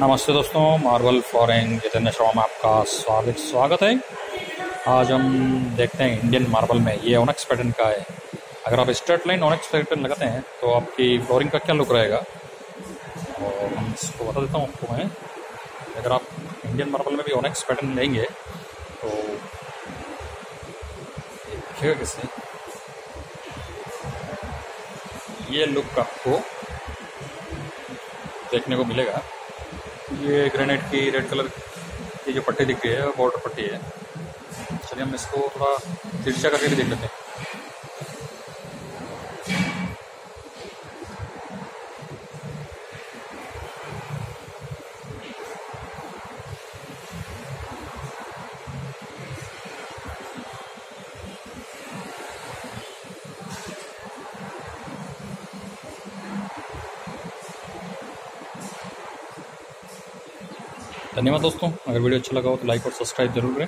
नमस्ते दोस्तों marble flooring Jitendra Sharma में आपका स्वागत स्वागत है। आज हम देखते हैं इंडियन मार्बल में, ये ओनक्स पैटर्न का है। अगर आप स्ट्रेट लाइन ओनक्स पैटर्न लगाते हैं तो आपकी फ्लोरिंग का क्या लुक रहेगा? और हम इसको बता देता हूँ आपको मैं। अगर आप इंडियन मार्बल में भी ओनक्स पैटर्न लेंगे तो देखिएगा कैसे। ये लुक आपको देखने को मिलेगा। ये ग्रेनेड की रेड कलर की जो पट्टी दिख रही है बॉर्डर पट्टी है। चलिए हम इसको थोड़ा तिरछा करके भी देख लेते हैं। धन्यवाद दोस्तों। अगर वीडियो अच्छा लगा हो तो लाइक और सब्सक्राइब ज़रूर करें।